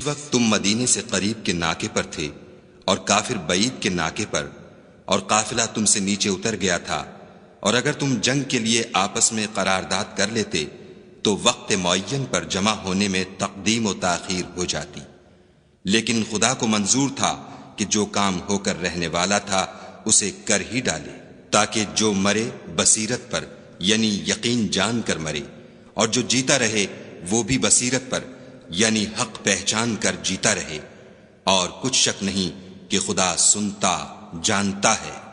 उस वक्त तुम मदीने से करीब के नाके पर थे और काफिर बईद के नाके पर और काफिला तुमसे नीचे उतर गया था और अगर तुम जंग के लिए आपस में करारदाद कर लेते तो वक्त मुअय्यन पर जमा होने में तकदीम व ताखीर हो जाती लेकिन खुदा को मंजूर था कि जो काम होकर रहने वाला था, उसे कर ही डाले, ताकि जो मरे बसीरत पर, यानी यकीन जान कर मरे, और जो जीता रहे, वो भी बसीरत पर, यानी हक पहचान कर जीता रहे। और कुछ शक नहीं कि खुदा सुनता, जानता है।